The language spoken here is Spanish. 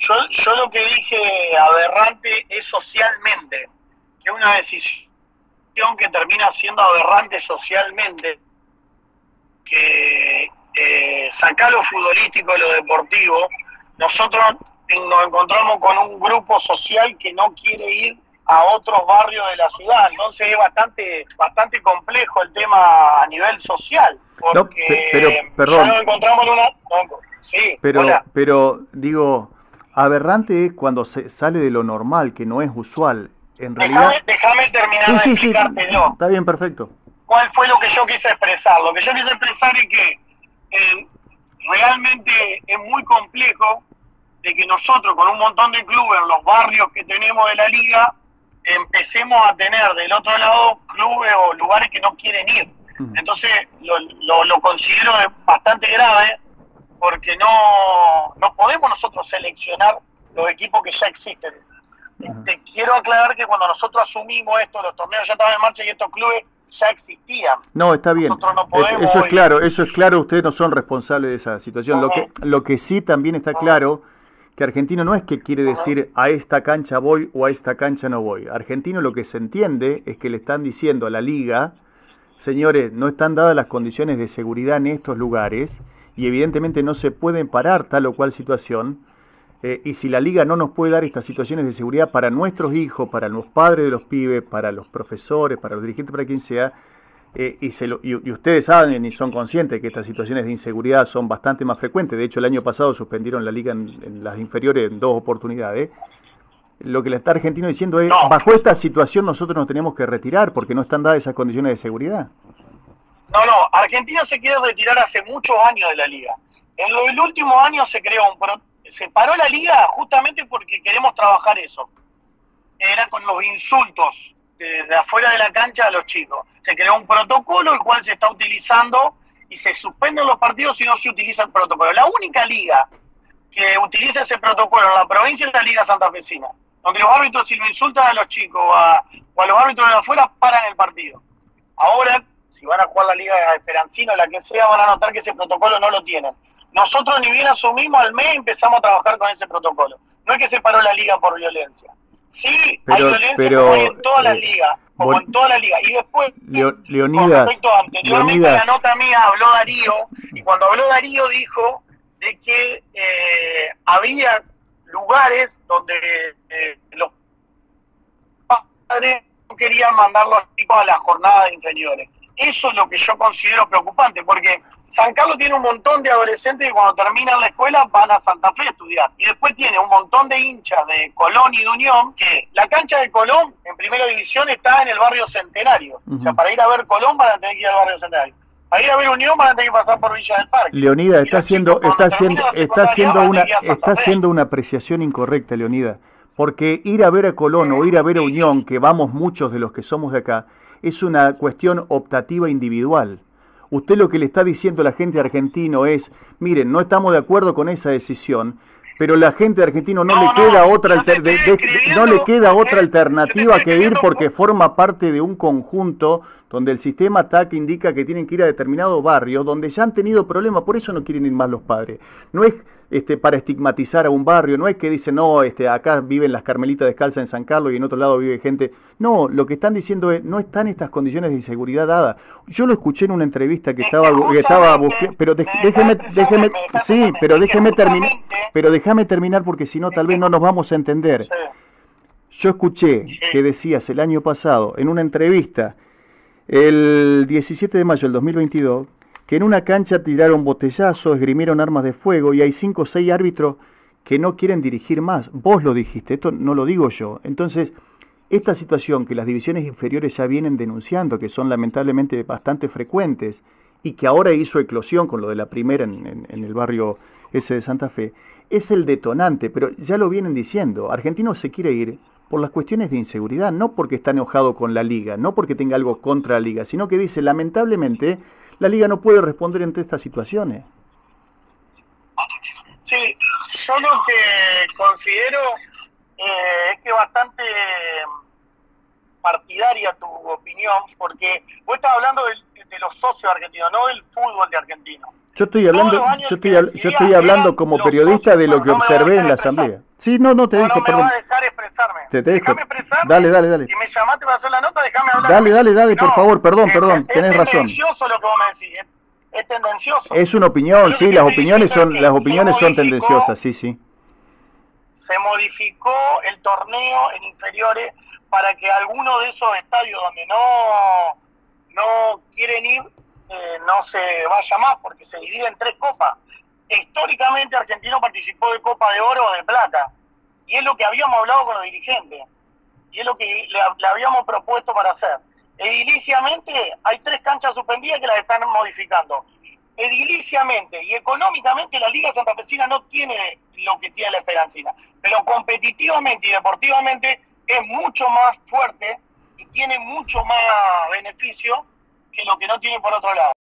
Yo, yo lo que dije aberrante es socialmente, que es una decisión que termina siendo aberrante socialmente, que eh, sacar lo futbolístico y lo deportivo, nosotros nos encontramos con un grupo social que no quiere ir a otros barrios de la ciudad, entonces es bastante bastante complejo el tema a nivel social, porque pero, perdón, ya nos encontramos en una... sí, pero, pero digo, aberrante es cuando se sale de lo normal, que no es usual. En realidad... Déjame terminar de explicarte Está bien, perfecto. ¿Cuál fue lo que yo quise expresar? Lo que yo quise expresar es que eh, realmente es muy complejo de que nosotros con un montón de clubes en los barrios que tenemos de la liga empecemos a tener del otro lado clubes o lugares que no quieren ir. Entonces lo, lo, considero bastante grave porque no, no podemos nosotros seleccionar los equipos que ya existen. Te quiero aclarar que cuando nosotros asumimos esto, los torneos ya estaban en marcha y estos clubes ya existían. No, está bien. eso es claro, eso es claro, ustedes no son responsables de esa situación. Lo que, lo que sí también está claro que Argentino no es que quiere decir a esta cancha voy o a esta cancha no voy. Argentino lo que se entiende es que le están diciendo a la liga, señores, no están dadas las condiciones de seguridad en estos lugares y evidentemente no se pueden parar tal o cual situación. Eh, y si la liga no nos puede dar estas situaciones de seguridad para nuestros hijos, para los padres de los pibes, para los profesores, para los dirigentes, para quien sea, eh, y, se y, ustedes saben y son conscientes que estas situaciones de inseguridad son bastante más frecuentes. De hecho, el año pasado suspendieron la liga en, las inferiores en dos oportunidades. Lo que le está Argentino diciendo es, bajo esta situación nosotros nos tenemos que retirar porque no están dadas esas condiciones de seguridad. No, no, Argentina se quiere retirar hace muchos años de la liga. En los últimos años se creó un se paró la liga justamente porque queremos trabajar eso. Era con los insultos de afuera de la cancha a los chicos. Se creó un protocolo el cual se está utilizando y se suspenden los partidos si no se utiliza el protocolo. La única liga que utiliza ese protocolo en la provincia es la Liga Santafesina, donde los árbitros si lo insultan a los chicos o a, los árbitros de afuera paran el partido. Ahora, si van a jugar la Liga Esperancino la que sea, van a notar que ese protocolo no lo tienen. Nosotros ni bien asumimos al mes empezamos a trabajar con ese protocolo. No es que se paró la liga por violencia. Sí, hay violencia pero, en todas las eh, ligas, como en toda la liga. Y después, Leonidas, con respecto anteriormente a la nota mía habló Darío, y cuando habló Darío dijo de que eh, había lugares donde eh, los padres no querían mandar los chicos a las jornadas inferiores. Eso es lo que yo considero preocupante, porque San Carlos tiene un montón de adolescentes que cuando terminan la escuela van a Santa Fe a estudiar. Y después tiene un montón de hinchas de Colón y de Unión, que la cancha de Colón en primera división está en el barrio Centenario. O sea, para ir a ver Colón van a tener que ir al barrio Centenario. Para ir a ver Unión van a tener que pasar por Villa del Parque. Leonida, está haciendo, está haciendo, está haciendo una, está haciendo una apreciación incorrecta, Leonida. Porque ir a ver a Colón o ir a ver a Unión, que vamos muchos de los que somos de acá, es una cuestión optativa individual. Usted lo que le está diciendo a la gente argentino es, miren, no estamos de acuerdo con esa decisión, pero la gente argentina no, le queda otra no le queda otra alternativa que ir porque forma parte de un conjunto donde el sistema TAC indica que tienen que ir a determinados barrios donde ya han tenido problemas, por eso no quieren ir más los padres. No es este, para estigmatizar a un barrio, no es que dicen, no, este, acá viven las carmelitas descalzas en San Carlos y en otro lado vive gente. No, lo que están diciendo es, no están estas condiciones de inseguridad dadas. Yo lo escuché en una entrevista que estaba, que estaba pero déjeme, déjeme, sí, pero déjeme terminar, pero déjame terminar porque si no tal vez no nos vamos a entender. Yo escuché que decías el año pasado en una entrevista, el 17 de mayo del 2022, que en una cancha tiraron botellazos, esgrimieron armas de fuego y hay cinco o seis árbitros que no quieren dirigir más. Vos lo dijiste, esto no lo digo yo. Entonces, esta situación que las divisiones inferiores ya vienen denunciando, que son lamentablemente bastante frecuentes, y que ahora hizo eclosión con lo de la primera en, el barrio ese de Santa Fe, es el detonante, pero ya lo vienen diciendo. Argentino se quiere ir por las cuestiones de inseguridad, no porque está enojado con la liga, no porque tenga algo contra la liga, sino que dice, lamentablemente, la liga no puede responder ante estas situaciones. Sí, yo lo que considero eh, es que bastante partidaria tu opinión, porque vos estás hablando de, los socios argentinos, no del fútbol de argentino. Yo estoy hablando, yo estoy, yo estoy hablando como periodista de lo que observé en la asamblea. Sí, no, no, te no, no me va a dejar expresarme. Te, te Déjame expresarme. Dale, dale, dale. Si me llamaste para hacer la nota, déjame hablar. Dale, dale, dale, por favor, perdón, perdón, tenés razón. Es tendencioso lo que vos me decís, es, tendencioso. Es una opinión, sí, las opiniones son las opiniones son tendenciosas, sí, sí. Se modificó el torneo en inferiores para que alguno de esos estadios donde no, no quieren ir eh, no se vaya más porque se divide en tres copas. Históricamente Argentino participó de Copa de Oro o de Plata y es lo que habíamos hablado con los dirigentes y es lo que le, habíamos propuesto para hacer. Ediliciamente hay tres canchas suspendidas que las están modificando. Ediliciamente y económicamente la Liga Santafesina no tiene lo que tiene la Esperancina, pero competitivamente y deportivamente es mucho más fuerte y tiene mucho más beneficio que lo que no tiene por otro lado.